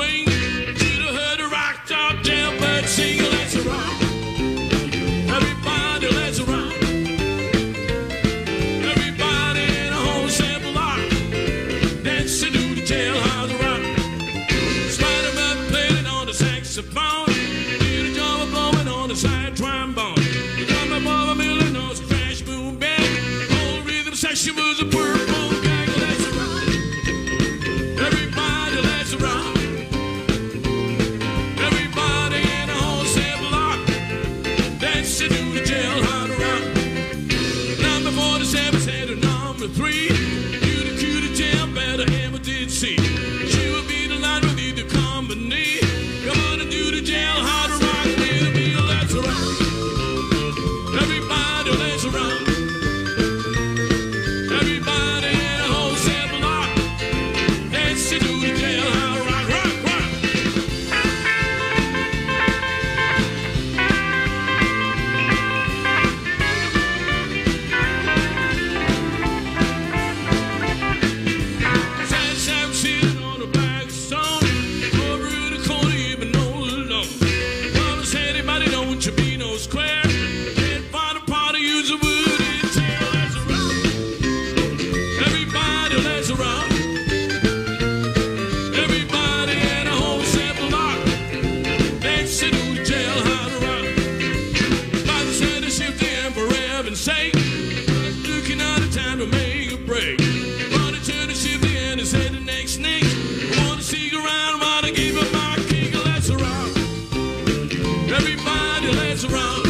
You'd have heard a rock top jailbird sing. Everybody, rock. Everybody in a whole. Dancing to the jailhouse rock. Spider playing on the saxophone. Blowing on the side trombone. A crash, boom, bang. Rhythm was a three. and say, looking out of time to make a break. Wanna turn the shift and his head the next snake. Wanna see around, wanna give up my king, let's around. Everybody, let's around.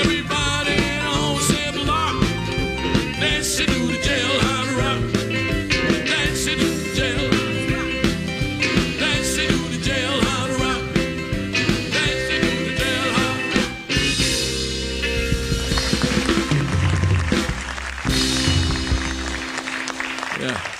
Everybody on the lock, let's do the jailhouse. Yeah.